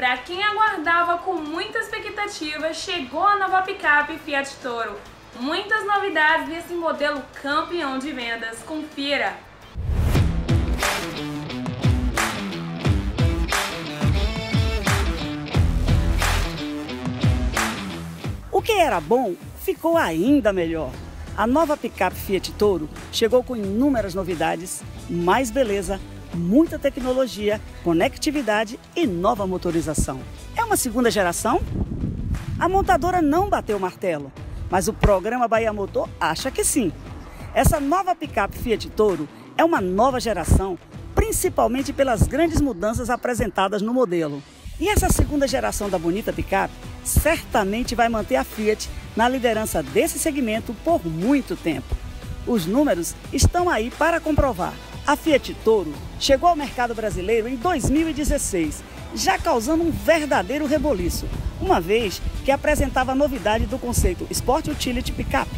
Para quem aguardava com muita expectativa, chegou a nova picape Fiat Toro. Muitas novidades nesse modelo campeão de vendas. Confira! O que era bom ficou ainda melhor. A nova picape Fiat Toro chegou com inúmeras novidades, mais beleza, muita tecnologia, conectividade e nova motorização. É uma segunda geração? A montadora não bateu o martelo, mas o programa Bahia Motor acha que sim. Essa nova picape Fiat Toro é uma nova geração, principalmente pelas grandes mudanças apresentadas no modelo. E essa segunda geração da bonita picape certamente vai manter a Fiat na liderança desse segmento por muito tempo. Os números estão aí para comprovar. A Fiat Toro chegou ao mercado brasileiro em 2016, já causando um verdadeiro reboliço, uma vez que apresentava a novidade do conceito Sport Utility Pickup,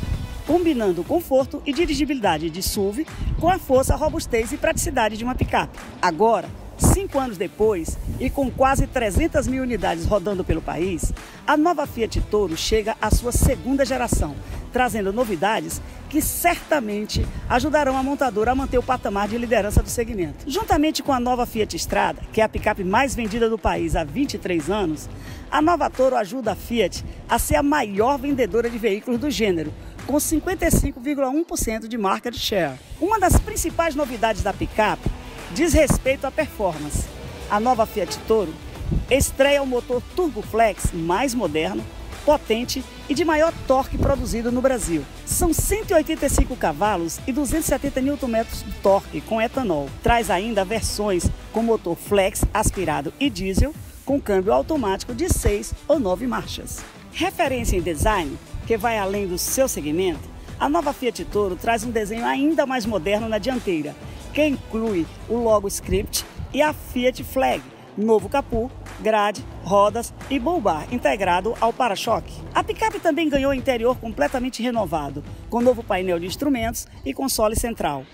combinando o conforto e dirigibilidade de SUV com a força, robustez e praticidade de uma picape. Agora, Cinco anos depois, e com quase 300 mil unidades rodando pelo país, a nova Fiat Toro chega à sua segunda geração, trazendo novidades que certamente ajudarão a montadora a manter o patamar de liderança do segmento. Juntamente com a nova Fiat Strada, que é a picape mais vendida do país há 23 anos, a nova Toro ajuda a Fiat a ser a maior vendedora de veículos do gênero, com 55,1% de market share. Uma das principais novidades da picape diz respeito à performance. A nova Fiat Toro estreia o motor TurboFlex mais moderno, potente e de maior torque produzido no Brasil. São 185 cavalos e 270 Nm de torque com etanol. Traz ainda versões com motor flex aspirado e diesel com câmbio automático de 6 ou 9 marchas. Referência em design, que vai além do seu segmento, a nova Fiat Toro traz um desenho ainda mais moderno na dianteira que inclui o logo script e a Fiat Flag, novo capô, grade, rodas e bulbar integrado ao para-choque. A picape também ganhou interior completamente renovado, com novo painel de instrumentos e console central.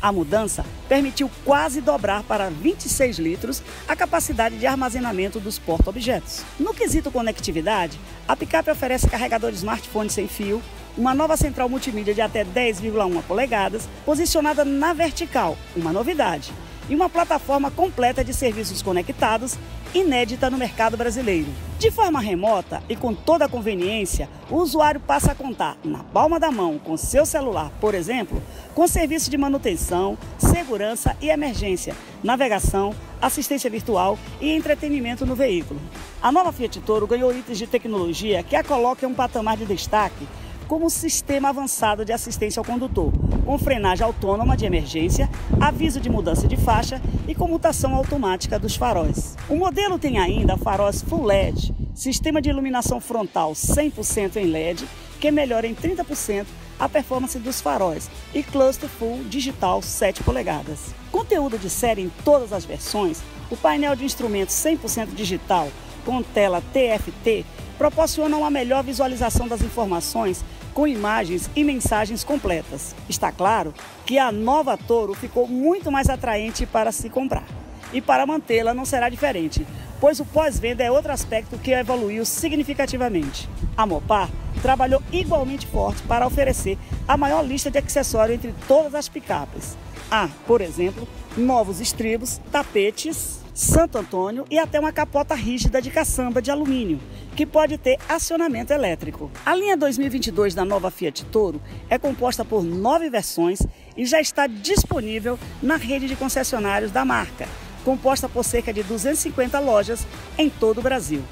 A mudança permitiu quase dobrar para 26 litros a capacidade de armazenamento dos porta-objetos. No quesito conectividade, a picape oferece carregador de smartphone sem fio, uma nova central multimídia de até 10,1 polegadas, posicionada na vertical, uma novidade, e uma plataforma completa de serviços conectados, inédita no mercado brasileiro. De forma remota e com toda a conveniência, o usuário passa a contar na palma da mão com seu celular, por exemplo, com serviço de manutenção, segurança e emergência, navegação, assistência virtual e entretenimento no veículo. A nova Fiat Toro ganhou itens de tecnologia que a colocam em um patamar de destaque como sistema avançado de assistência ao condutor, com frenagem autônoma de emergência, aviso de mudança de faixa e comutação automática dos faróis. O modelo tem ainda faróis Full LED, sistema de iluminação frontal 100% em LED, que melhora em 30% a performance dos faróis e cluster full digital 7 polegadas. Conteúdo de série em todas as versões, o painel de instrumentos 100% digital com tela TFT proporciona uma melhor visualização das informações com imagens e mensagens completas. Está claro que a nova Toro ficou muito mais atraente para se comprar. E para mantê-la não será diferente, pois o pós-venda é outro aspecto que evoluiu significativamente. A Mopar trabalhou igualmente forte para oferecer a maior lista de acessórios entre todas as picapes. Há, por exemplo, novos estribos, tapetes, Santo Antônio e até uma capota rígida de caçamba de alumínio, que pode ter acionamento elétrico. A linha 2022 da nova Fiat Toro é composta por nove versões e já está disponível na rede de concessionários da marca, composta por cerca de 250 lojas em todo o Brasil.